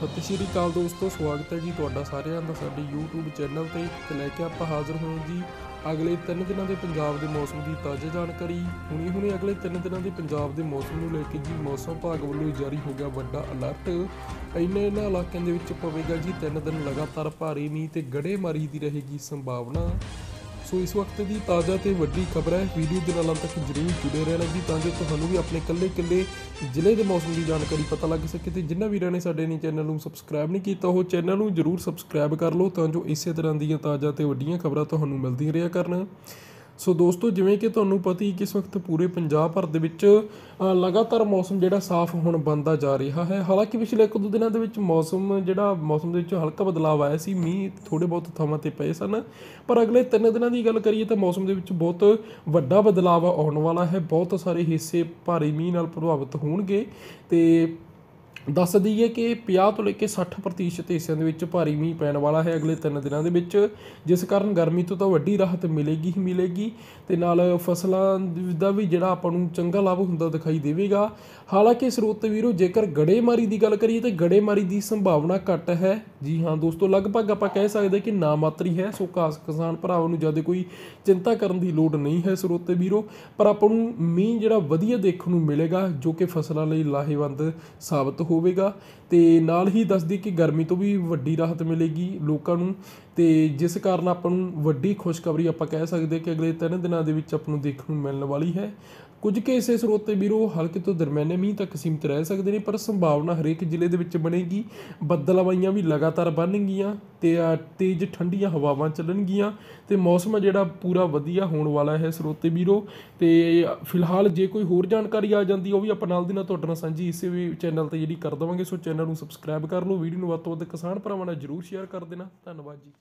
ਸਤਿ ਸ਼੍ਰੀ ਅਕਾਲ ਦੋਸਤੋ, ਸਵਾਗਤ ਹੈ ਜੀ ਤੁਹਾਡਾ ਸਾਰਿਆਂ ਦਾ ਸਾਡੇ YouTube ਚੈਨਲ ਤੇ ਤੇ ਲੈ ਕੇ ਆਪਾਂ ਹਾਜ਼ਰ ਹੋਏ ਜੀ ਅਗਲੇ 3 ਦਿਨਾਂ ਦੇ ਪੰਜਾਬ ਦੇ ਮੌਸਮ ਦੀ ਤਾਜ਼ਾ ਜਾਣਕਾਰੀ। ਹੁਣੀ ਹੁਣੀ ਅਗਲੇ 3 ਦਿਨਾਂ ਦੇ ਪੰਜਾਬ ਦੇ ਮੌਸਮ ਨੂੰ ਲੈ ਕੇ ਜੀ ਮੌਸਮ ਵਿਭਾਗ ਵੱਲੋਂ ਜਾਰੀ ਹੋ ਗਿਆ ਵੱਡਾ ਅਲਰਟ ਇੰਨੇ ਇਹਨਾਂ ਇਲਾਕਿਆਂ ਦੇ ਵਿੱਚ ਪਵੇਗਾ ਜੀ 3 ਦਿਨ ਲਗਾਤਾਰ ਭਾਰੀ ਮੀਂਹ ਤੇ ਗੜੇਮਾਰੀ ਦੀ ਰਹੇਗੀ ਸੰਭਾਵਨਾ। ਸੋ ਇਸ ਵਕਤ ਦੀ ਤਾਜ਼ਾ ਤੇ ਵੱਡੀ ਖਬਰ ਹੈ। ਵੀਡੀਓ ਦੇ ਨਾਲ ਅੰਤ ਤੱਕ ਜਰੂਰ ਜੁੜੇ ਰਹਿਣਾ ਜੀ ਤਾਂ ਜੋ ਤੁਹਾਨੂੰ ਵੀ ਆਪਣੇ ਕੱਲੇ-ਕੱਲੇ ਜ਼ਿਲ੍ਹੇ ਦੇ ਮੌਸਮ ਦੀ ਜਾਣਕਾਰੀ ਪਤਾ ਲੱਗ ਸਕੇ ਤੇ ਜਿਨ੍ਹਾਂ ਵੀਰਾਂ ਨੇ ਸਾਡੇ ਨੇ ਚੈਨਲ ਨੂੰ ਸਬਸਕ੍ਰਾਈਬ ਨਹੀਂ ਕੀਤਾ, ਉਹ ਚੈਨਲ ਨੂੰ ਜਰੂਰ ਸਬਸਕ੍ਰਾਈਬ ਕਰ ਲਓ ਤਾਂ ਜੋ ਇਸੇ ਤਰ੍ਹਾਂ ਦੀਆਂ ਤਾਜ਼ਾ ਤੇ ਵੱਡੀਆਂ ਖਬਰਾਂ ਤੁਹਾਨੂੰ ਮਿਲਦੀਆਂ ਰਿਹਾ ਕਰਨ। ਸੋ ਦੋਸਤੋ, ਜਿਵੇਂ ਕਿ ਤੁਹਾਨੂੰ ਪਤਾ ਹੀ ਕਿ ਇਸ ਵਕਤ ਪੂਰੇ ਪੰਜਾਬ ਭਰ ਦੇ ਵਿੱਚ ਲਗਾਤਾਰ ਮੌਸਮ ਜਿਹੜਾ ਸਾਫ਼ ਹੋਣ ਬਣਦਾ ਜਾ ਰਿਹਾ ਹੈ। ਹਾਲਾਂਕਿ ਪਿਛਲੇ ਇੱਕ ਦੋ ਦਿਨਾਂ ਦੇ ਵਿੱਚ ਮੌਸਮ ਜਿਹੜਾ, ਮੌਸਮ ਦੇ ਵਿੱਚ ਹਲਕਾ ਬਦਲਾਅ ਆਇਆ ਸੀ, ਮੀਂਹ ਥੋੜੇ ਬਹੁਤ ਥਾਵਾਂ ਤੇ ਪਏ ਸਨ। ਪਰ ਅਗਲੇ ਤਿੰਨ ਦਿਨਾਂ ਦੀ ਗੱਲ ਕਰੀਏ ਤਾਂ ਮੌਸਮ ਦੇ ਵਿੱਚ ਬਹੁਤ ਵੱਡਾ ਬਦਲਾਅ ਆਉਣ ਵਾਲਾ ਹੈ। ਬਹੁਤ ਸਾਰੇ ਹਿੱਸੇ ਭਾਰੀ ਮੀਂਹ ਨਾਲ ਪ੍ਰਭਾਵਿਤ ਹੋਣਗੇ ਤੇ ਦੱਸ ਦਈਏ ਕਿ 50 ਤੋਂ ਲੈ ਕੇ 60% ਹਿੱਸਿਆਂ ਦੇ ਵਿੱਚ ਭਾਰੀ ਮੀਂਹ ਪੈਣ ਵਾਲਾ ਹੈ ਅਗਲੇ 3 ਦਿਨਾਂ ਦੇ ਵਿੱਚ, ਜਿਸ ਕਾਰਨ ਗਰਮੀ ਤੋਂ ਤਾਂ ਵੱਡੀ ਰਾਹਤ ਮਿਲੇਗੀ ਹੀ ਮਿਲੇਗੀ ਤੇ ਨਾਲ ਫਸਲਾਂ ਦਾ ਵੀ ਜਿਹੜਾ ਆਪਾਂ ਨੂੰ ਚੰਗਾ ਲਾਭ ਹੁੰਦਾ ਦਿਖਾਈ ਦੇਵੇਗਾ। ਹਾਲਾਂਕਿ ਸਰੋਤ ਵੀਰੋ, ਜੇਕਰ ਗੜੇਮਾਰੀ ਦੀ ਗੱਲ ਕਰੀਏ ਤਾਂ ਗੜੇਮਾਰੀ ਦੀ ਸੰਭਾਵਨਾ ਘੱਟ ਹੈ। ਜੀ ਹਾਂ ਦੋਸਤੋ, ਲਗਭਗ ਆਪਾਂ ਕਹਿ ਸਕਦੇ ਕਿ ਨਾ ਮਾਤਰੀ ਹੈ, ਸੋ ਖਾਸ ਕਿਸਾਨ ਭਰਾਵਾਂ ਨੂੰ ਜ਼ਿਆਦਾ ਕੋਈ ਚਿੰਤਾ ਕਰਨ ਦੀ ਲੋੜ ਨਹੀਂ ਹੈ ਸਰੋਤੇ ਵੀਰੋ। ਪਰ ਆਪਾਂ ਨੂੰ ਮੀਂਹ ਜਿਹੜਾ ਵਧੀਆ ਦੇਖਣ ਨੂੰ ਮਿਲੇਗਾ, ਜੋ ਕਿ ਫਸਲਾਂ ਲਈ ਲਾਹੇਵੰਦ ਸਾਬਤ ਹੋਵੇਗਾ ਤੇ ਨਾਲ ਹੀ ਦੱਸਦੀ ਕਿ ਗਰਮੀ ਤੋਂ ਵੀ ਵੱਡੀ ਰਾਹਤ ਮਿਲੇਗੀ ਲੋਕਾਂ ਨੂੰ ਤੇ ਜਿਸ ਕਾਰਨ ਆਪਾਂ ਨੂੰ ਵੱਡੀ ਖੁਸ਼ਖਬਰੀ ਆਪਾਂ ਕਹਿ ਸਕਦੇ ਕਿ ਅਗਲੇ 3 ਦਿਨਾਂ ਦੇ ਵਿੱਚ ਆਪਾਂ ਨੂੰ ਦੇਖਣ ਨੂੰ ਮਿਲਣ ਵਾਲੀ ਹੈ। ਕੁਝ ਕੇਸੇ ਸਰੋਤੇ ਵੀਰੋ, ਹਲਕੇ ਤੋਂ ਦਰਮਿਆਨੇ ਮੀਂਹ ਤੱਕ ਸੀਮਿਤ ਰਹਿ ਸਕਦੇ ਨੇ, ਪਰ ਸੰਭਾਵਨਾ ਹਰੇਕ ਜ਼ਿਲ੍ਹੇ ਦੇ ਵਿੱਚ ਬਣੇਗੀ। ਬੱਦਲਵਾਈਆਂ ਵੀ ਲਗਾਤਾਰ ਬਣਨਗੀਆਂ ਤੇ ਤੇਜ਼ ਠੰਡੀਆਂ ਹਵਾਵਾਂ ਚੱਲਣਗੀਆਂ ਤੇ ਮੌਸਮ ਆ ਜਿਹੜਾ ਪੂਰਾ ਵਧੀਆ ਹੋਣ ਵਾਲਾ ਹੈ ਸਰੋਤੇ ਵੀਰੋ। ਤੇ, ਫਿਲਹਾਲ ਜੇ ਕੋਈ ਹੋਰ ਜਾਣਕਾਰੀ ਆ ਜਾਂਦੀ, ਉਹ ਵੀ ਆਪਾਂ ਨਾਲ ਦੀ ਨਾਲ ਤੁਹਾਡੇ ਨਾਲ ਸਾਂਝੀ ਇਸੇ ਵੀ ਚੈਨਲ ਤੇ ਜਿਹੜੀ ਕਰ ਦਵਾਂਗੇ, ਸੋ ਚੈਨਲ ਨੂੰ ਸਬਸਕ੍ਰਾਈਬ ਕਰ ਲਓ। ਵੀਡੀਓ ਨੂੰ ਵੱਧ ਤੋਂ ਵੱਧ ਕਿਸਾਨ ਭਰਾਵਾਂ ਨਾਲ ਜਰੂਰ ਸ਼ੇਅਰ ਕਰ ਦੇਣਾ। ਧੰਨਵਾਦ ਜੀ।